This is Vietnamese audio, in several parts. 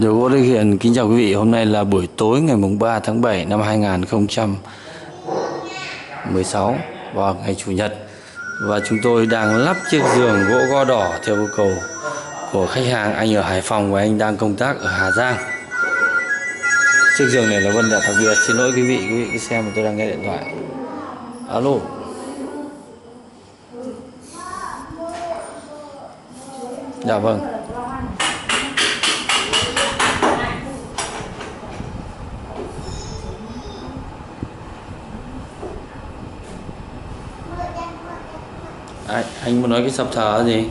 đầu gỗ Đức Hiền kính chào quý vị. Hôm nay là buổi tối ngày mùng 3 tháng 7 năm 2016 và ngày Chủ nhật. Và chúng tôi đang lắp chiếc giường gỗ go đỏ theo yêu cầu của khách hàng anh ở Hải Phòng và anh đang công tác ở Hà Giang. Chiếc giường này là vân đẹp đặc biệt. Xin lỗi quý vị, quý vị cứ xem mà tôi đang nghe điện thoại. Alo. Dạ vâng. À, anh muốn nói cái sập thờ gì?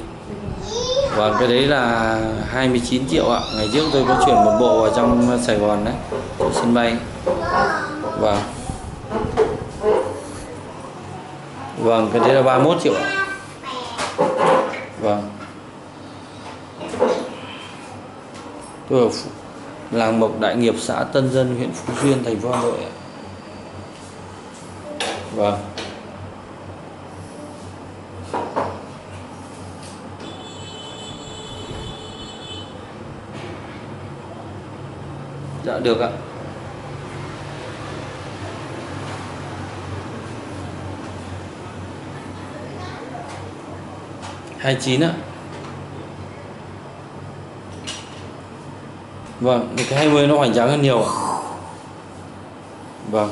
và cái đấy là 29 triệu ạ. Ngày trước tôi có chuyển một bộ vào trong Sài Gòn đấy, chỗ sân bay. Vâng. Vâng, cái đấy là 31 triệu ạ. Vâng. Tôi ở làng Mộc Đại Nghiệp, xã Tân Dân, huyện Phú Xuyên, thành phố Hà Nội ạ. Vâng. Dạ được ạ. hai chín ạ. Vâng, cái 20 nó hoành tráng hơn nhiều ạ. Vâng.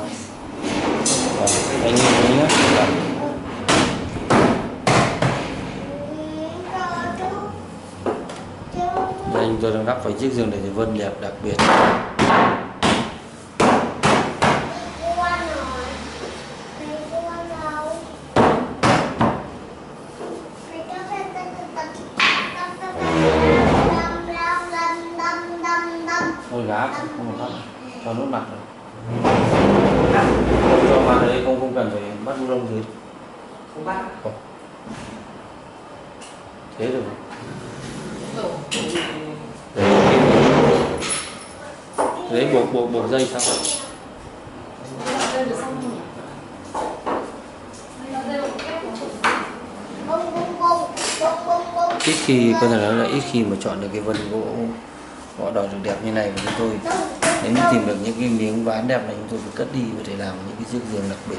Vâng, anh nhìn thấy nhé. Dạ. Đây chúng tôi đang lắp vào chiếc giường này thì vân đẹp đặc biệt. Thôi gá không cần lắp, cho nốt mặt rồi. Không cho mặt đấy không không cần phải bắt bu lông gì không bắt Không. Thế được. Đấy buộc buộc buộc dây sao? ít khi, có thể nói là ít khi mà chọn được cái vân gỗ gỗ đỏ được đẹp như này của chúng tôi nếu như tìm được những cái miếng ván đẹp này, chúng tôi phải cất đi và để làm những cái chiếc giường đặc biệt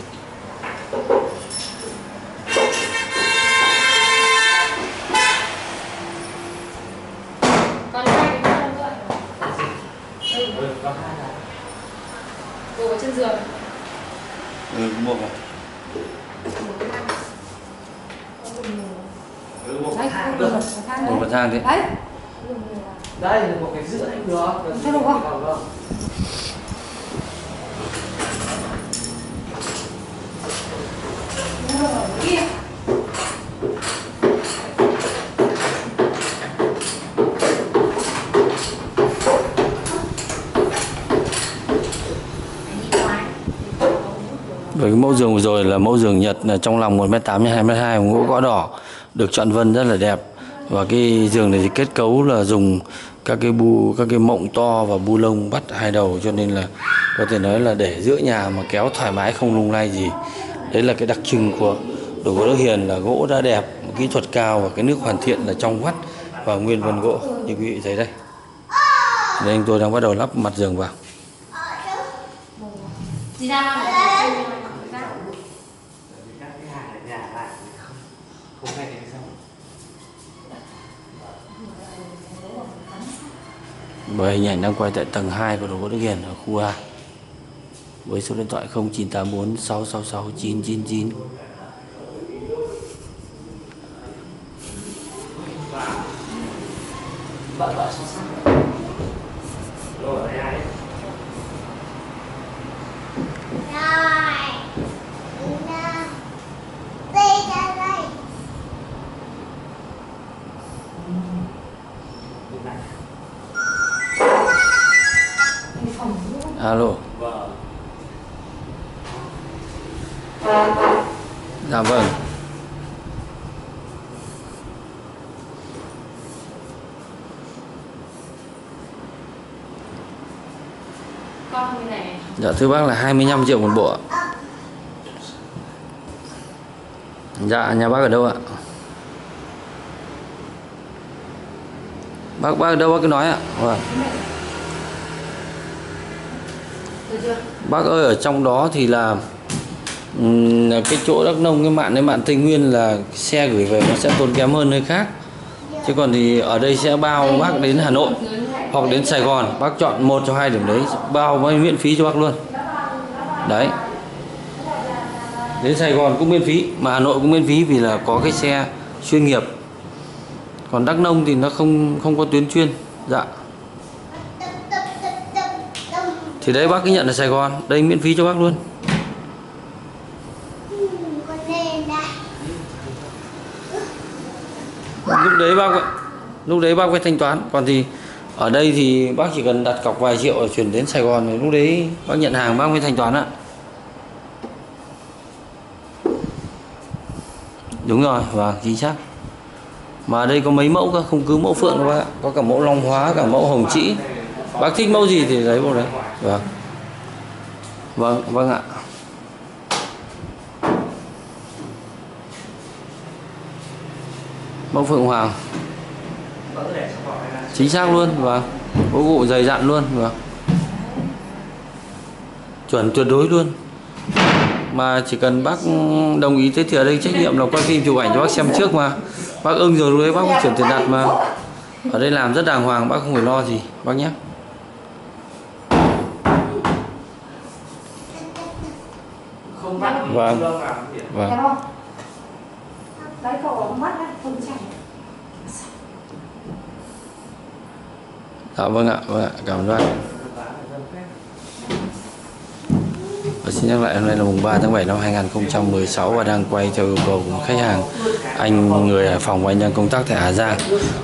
đồ ở trên giường ừ buộc này đấy không được thang vào thế đấy. Đây là một cái giữa cũng được. Thế được không? kia Với cái mẫu giường vừa rồi là mẫu giường Nhật, là trong lòng 1m8 x 2m2 gỗ gõ đỏ, được chọn vân rất là đẹp. Và cái giường này thì kết cấu là dùng các cái bu, các cái mộng to và bu lông bắt hai đầu, cho nên là có thể nói là để giữa nhà mà kéo thoải mái không lung lay gì. Đấy là cái đặc trưng của đồ gỗ Đức Hiền, là gỗ đã đẹp, kỹ thuật cao và cái nước hoàn thiện là trong vắt và nguyên vân gỗ như quý vị thấy đây. Đây tôi đang bắt đầu lắp mặt giường vào. Gì mà các cái hàng ở nhà lại không không hay thế sao? Và hình ảnh đang quay tại tầng 2 của đồ gỗ Đức Hiền ở khu A. Với số điện thoại 0984 666 999 vợ vợ sao sao đây ai này Alo. Dạ vâng. Con như này. Dạ thưa bác là 25 triệu một bộ ạ. Dạ nhà bác ở đâu ạ? Bác bác đâu bác cứ nói ạ. Vâng. Bác ơi, ở trong đó thì là cái chỗ đắk nông, cái mạn cái mạn tây nguyên là xe gửi về nó sẽ tốn kém hơn nơi khác chứ còn thì ở đây sẽ bao bác đến hà nội hoặc đến sài gòn, bác chọn một cho hai điểm đấy, bao miễn phí cho bác luôn đấy đến sài gòn cũng miễn phí, mà hà nội cũng miễn phí vì là có cái xe chuyên nghiệp còn đắk nông thì nó không không có tuyến chuyên dạ. Thì đấy, bác cứ nhận ở sài gòn. Đây, miễn phí cho bác luôn. Lúc đấy bác lúc đấy bác phải thanh toán. Còn thì ở đây thì bác chỉ cần đặt cọc vài triệu rồi chuyển đến sài gòn. Thì lúc đấy bác nhận hàng, bác mới thanh toán ạ. Đúng rồi và chính xác mà đây có mấy mẫu cơ, không cứ mẫu phượng đâu bác ạ. Có cả mẫu long hóa, cả mẫu hồng trĩ bác thích mẫu gì thì lấy mẫu đấy. Vâng. Vâng vâng ạ. Mẫu phượng hoàng. Chính xác luôn và mẫu cụ dày dặn luôn và chuẩn tuyệt đối luôn mà chỉ cần bác đồng ý thế thì ở đây trách nhiệm là quay phim chụp ảnh cho bác xem trước mà bác ưng rồi đấy bác mới chuyển tiền đặt mà ở đây làm rất đàng hoàng bác không phải lo gì bác nhé Vâng. vâng? Đấy cậu mắt đấy, không chảy. Dạ vâng ạ, vâng ạ, cảm ơn bác. Và xin nhắc lại, hôm nay là mùng 3 tháng 7 năm 2016 và đang quay theo yêu cầu của khách hàng. Anh, người Hải Phòng và anh đang công tác tại Hà Giang.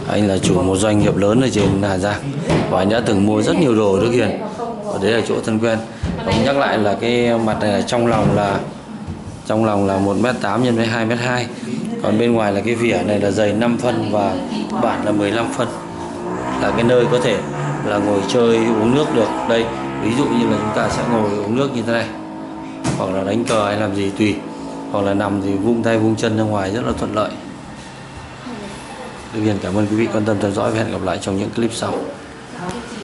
Anh là chủ một doanh nghiệp lớn ở trên Hà Giang và anh đã từng mua rất nhiều đồ ở Đức Hiền. Và đấy là chỗ thân quen. Và nhắc lại là cái mặt này là trong lòng là, trong lòng là 1m8 x với 2m2 còn bên ngoài là cái vỉa này là dày 5 phân và bản là 15 phân là cái nơi có thể là ngồi chơi, uống nước được đây, ví dụ như là chúng ta sẽ ngồi uống nước như thế này hoặc là đánh cờ hay làm gì tùy, hoặc là nằm thì vung tay vung chân ra ngoài rất là thuận lợi. Đức Hiền cảm ơn quý vị quan tâm theo dõi và hẹn gặp lại trong những clip sau.